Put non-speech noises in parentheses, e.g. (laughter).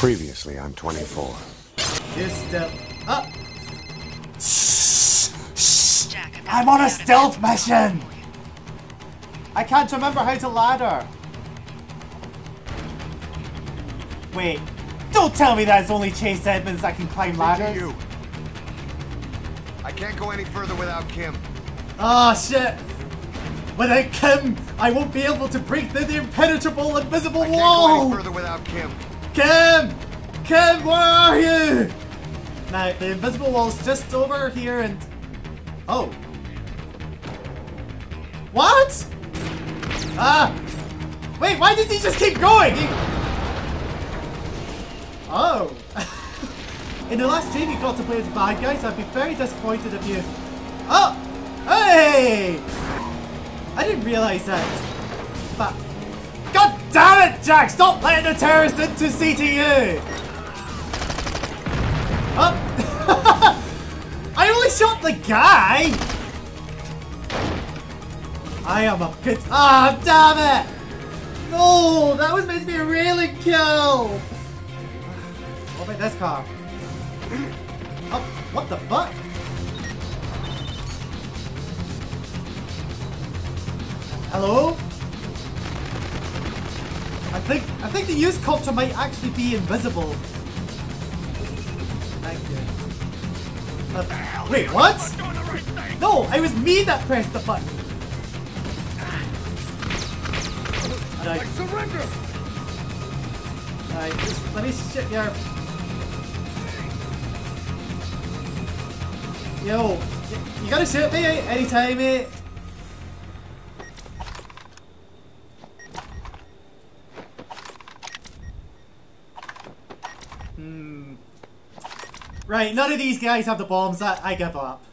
Previously, I'm 24. Here's stealth. Up! I'm on a stealth mission! I can't remember how to ladder. Wait, don't tell me that it's only Chase Edmunds that can climb ladders. you. I can't go any further without Kim. Ah, shit! Without Kim, I won't be able to break through the impenetrable invisible I can't go any further without Kim. Kim! Kim, where are you? Now, the invisible wall's just over here and... Oh. What? Ah! Wait, why did he just keep going? He... Oh. (laughs) In the last stream you got to play as bad guys, I'd be very disappointed if you... Oh! Hey! I didn't realize that. But... Damn it, Jack! Stop letting the terrorists into CTU! Oh! (laughs) I only shot the guy! I am a good- Ah, damn it! No! That was meant to be a really kill! What about this car? Oh, what the fuck? Hello? I think I think the use culture might actually be invisible. Thank you. Uh, wait, what? No, it was me that pressed the button. Alright, Surrender! alright, just let me shit your. Yo, you gotta shoot me anytime, mate. Hmm. Right, none of these guys have the bombs. That I give up.